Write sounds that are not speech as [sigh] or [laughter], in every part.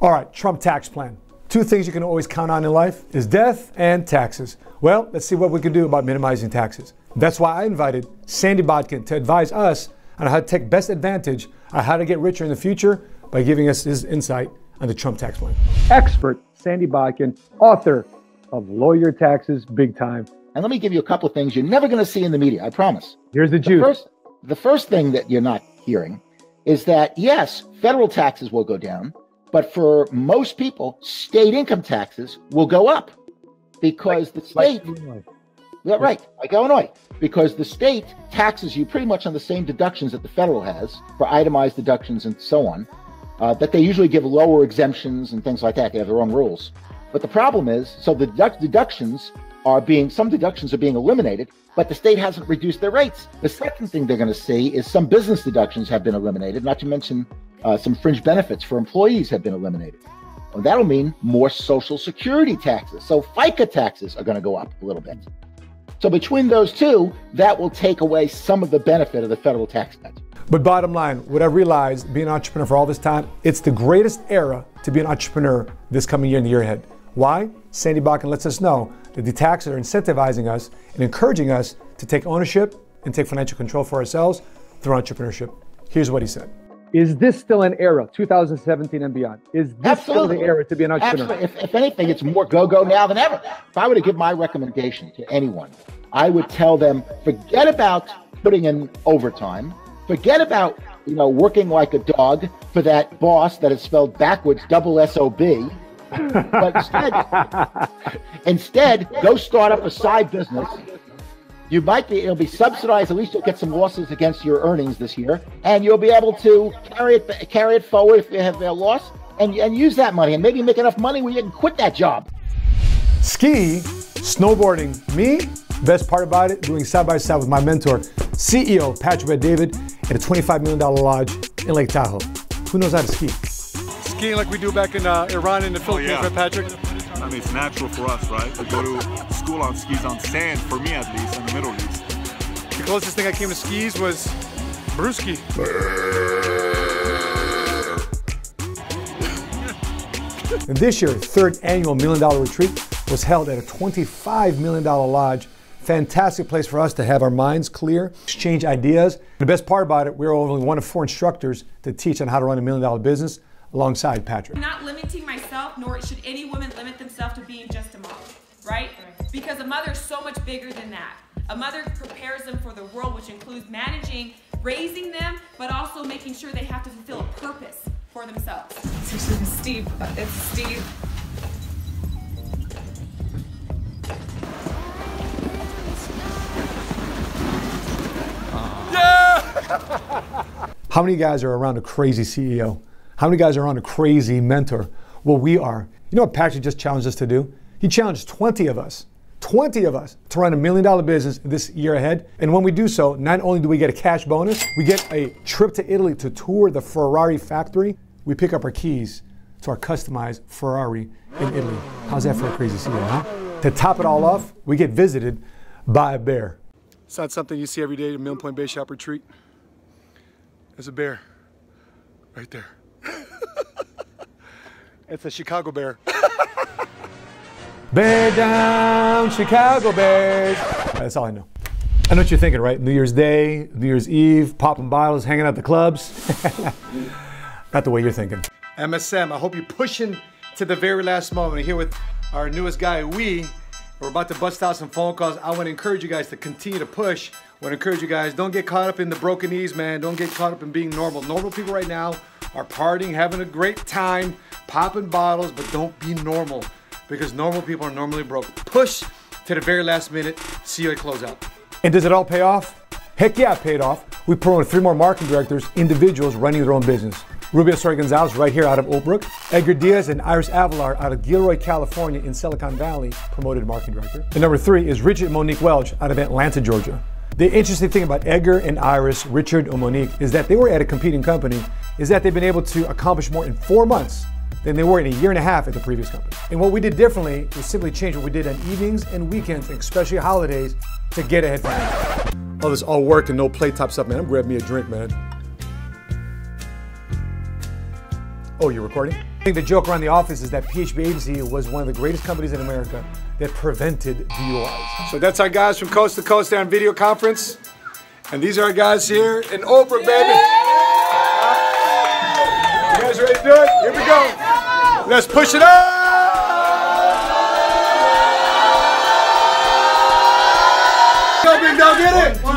All right, Trump tax plan. Two things you can always count on in life is death and taxes. Well, let's see what we can do about minimizing taxes. That's why I invited Sandy Botkin to advise us on how to take best advantage on how to get richer in the future by giving us his insight on the Trump tax plan. Expert Sandy Botkin, author of Lower Your Taxes Big Time. And let me give you a couple of things you're never going to see in the media, I promise. Here's the The juice. first, the first thing that you're not hearing is that, yes, federal taxes will go down, but for most people, state income taxes will go up because the state, yeah, right, like Illinois, because the state taxes you pretty much on the same deductions that the federal has for itemized deductions and so on, uh, that they usually give lower exemptions and things like that. They have their own rules. But the problem is, so the deduct- deductions are being, some deductions are being eliminated, but the state hasn't reduced their rates. The second thing they're going to see is some business deductions have been eliminated, not to mention uh, some fringe benefits for employees have been eliminated. Well, that'll mean more social security taxes. So FICA taxes are going to go up a little bit. So between those two, that will take away some of the benefit of the federal tax cuts. But bottom line, what I realized being an entrepreneur for all this time, it's the greatest era to be an entrepreneur this coming year and the year ahead. Why? Sandy Botkin lets us know that the taxes are incentivizing us and encouraging us to take ownership and take financial control for ourselves through entrepreneurship. Here's what he said. Is this still an era, 2017 and beyond? Is this still the era to be an entrepreneur? Actually, if, if anything, it's more go go now than ever. If I were to give my recommendation to anyone, I would tell them forget about putting in overtime, forget about you know working like a dog for that boss that is spelled backwards, double S O B. But instead, [laughs] instead, go start up a side business. You might be it'll be subsidized. At least you'll get some losses against your earnings this year, and you'll be able to carry it carry it forward if you have a loss, and and use that money, and maybe make enough money where you can quit that job. Ski, snowboarding, me, best part about it, doing side by side with my mentor, CEO Patrick Bet-David, at a $25 million lodge in Lake Tahoe. Who knows how to ski? skiing like we do back in uh, Iran and the Philippines, yeah. right, Patrick? I mean, it's natural for us, right? To go to school on skis on sand, for me at least, in the Middle East. The closest thing I came to skis was Brewski. And [laughs] this year, third annual Million Dollar Retreat was held at a $25 million lodge. Fantastic place for us to have our minds clear, exchange ideas. The best part about it, we we're only one of four instructors to teach on how to run a million dollar business alongside Patrick. I'm not limiting myself, nor should any woman limit themselves to being just a mom, right? Because a mother is so much bigger than that. A mother prepares them for the world, which includes managing, raising them, but also making sure they have to fulfill a purpose for themselves. Steve, it's Steve. [laughs] How many guys are around a crazy CEO? How many guys are on a crazy mentor? Well, we are. You know what Patrick just challenged us to do? He challenged 20 of us, 20 of us to run a million dollar business this year ahead. And when we do so, not only do we get a cash bonus, we get a trip to Italy to tour the Ferrari factory. We pick up our keys to our customized Ferrari in Italy. How's that for a crazy CEO, huh? To top it all off, we get visited by a bear. It's not something you see every day at a Million Point Bay Shop retreat. There's a bear right there. It's a Chicago bear. Bear down, Chicago Bears. That's all I know. I know what you're thinking, right? New Year's Day, New Year's Eve, popping bottles, hanging out at the clubs. [laughs] Not the way you're thinking. MSM, I hope you're pushing to the very last moment. Here with our newest guy, we. We're about to bust out some phone calls. I want to encourage you guys to continue to push. I want to encourage you guys, don't get caught up in the broken knees, man. Don't get caught up in being normal. Normal people right now are partying, having a great time, popping bottles, but don't be normal because normal people are normally broke. Push to the very last minute. See you at closeout. And does it all pay off? Heck yeah, it paid off. We promoted three more marketing directors, individuals running their own business. Rubio Soy Gonzalez right here out of Oak Brook. Edgar Diaz and Iris Avalar out of Gilroy, California in Silicon Valley, promoted marketing director. And number three is Richard Monique Welch out of Atlanta, Georgia. The interesting thing about Edgar and Iris, Richard and Monique, is that they were at a competing company, is that they've been able to accomplish more in four months than they were in a year and a half at the previous company. And what we did differently was simply change what we did on evenings and weekends, and especially holidays, to get ahead financially. All this all work and no play top stuff, man. I'm grabbing me a drink, man. Oh, you're recording? I think the joke around the office is that PHP Agency was one of the greatest companies in America that prevented DUIs. So that's our guys from coast to coast on video conference. And these are our guys here in Oprah, baby. You guys ready to do it? Here we go. Let's push it up. Go, big dog, get it.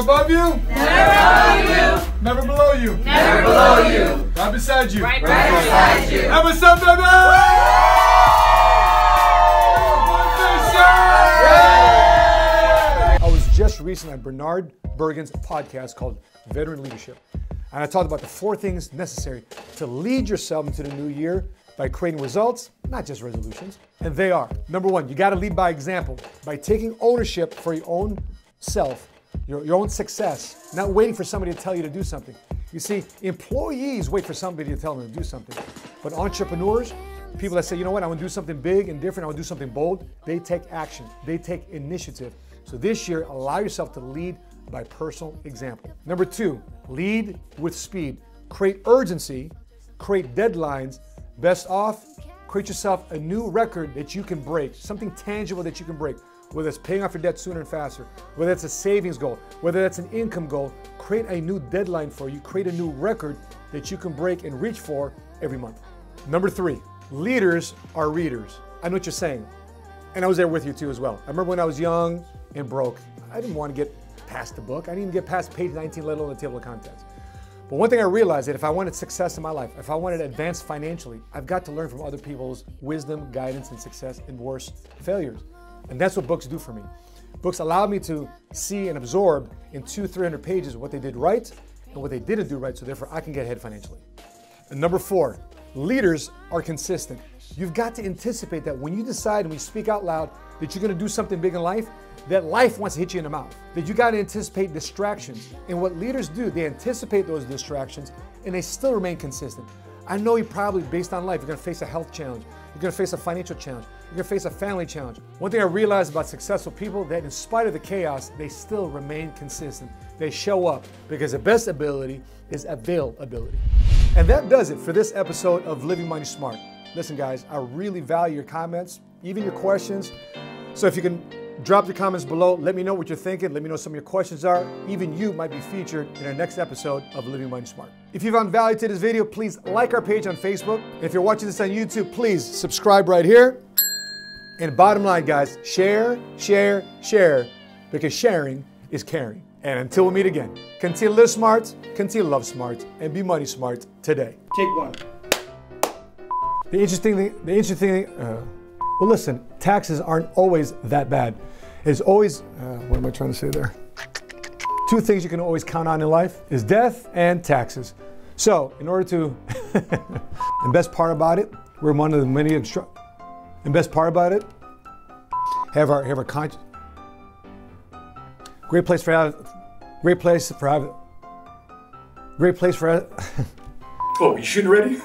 Above you. Never above you. Never below you. Never below you. Right beside you. Right beside you. Episode, baby. I was just recently on Bernard Bergan's podcast called Veteran Leadership. And I talked about the four things necessary to lead yourself into the new year by creating results, not just resolutions. And they are number one, you got to lead by example, by taking ownership for your own self, your, your own success, not waiting for somebody to tell you to do something. You see, employees wait for somebody to tell them to do something. But entrepreneurs, people that say, you know what, I want to do something big and different, I want to do something bold, they take action, they take initiative. So this year, allow yourself to lead by personal example. Number two, lead with speed. Create urgency, create deadlines. Best off, create yourself a new record that you can break, something tangible that you can break. Whether it's paying off your debt sooner and faster, whether it's a savings goal, whether that's an income goal, create a new deadline for you, create a new record that you can break and reach for every month. Number three, leaders are readers. I know what you're saying. And I was there with you too as well. I remember when I was young and broke, I didn't want to get past the book. I didn't even get past page 19, let alone the table of contents. But one thing I realized that if I wanted success in my life, if I wanted to advance financially, I've got to learn from other people's wisdom, guidance, and success and worse failures. And that's what books do for me. Books allow me to see and absorb in two, 300 pages what they did right and what they didn't do right, so therefore I can get ahead financially. And number four, leaders are consistent. You've got to anticipate that when you decide and we speak out loud that you're going to do something big in life, that life wants to hit you in the mouth. That you got to anticipate distractions. And what leaders do, they anticipate those distractions and they still remain consistent. I know you probably, based on life, you're going to face a health challenge. You're going to face a financial challenge. You're to face a family challenge. One thing I realized about successful people that in spite of the chaos, they still remain consistent. They show up because the best ability is availability. And that does it for this episode of Living Money Smart. Listen, guys, I really value your comments, even your questions. So if you can drop your comments below, let me know what you're thinking. Let me know some of your questions are. Even you might be featured in our next episode of Living Money Smart. If you found value to this video, please like our page on Facebook. If you're watching this on YouTube, please subscribe right here. And bottom line, guys, share, share, share, because sharing is caring. And until we meet again, continue to live smart, continue to love smart, and be money smart today. Take one. The interesting thing, the interesting thing, uh, well, listen, taxes aren't always that bad. It's always, uh, what am I trying to say there? Two things you can always count on in life is death and taxes. So, in order to, [laughs] the best part about it, we're one of the many instru- and best part about it, have our have our conscience. Great place for have, great place for have, great place for. Oh, you shooting already?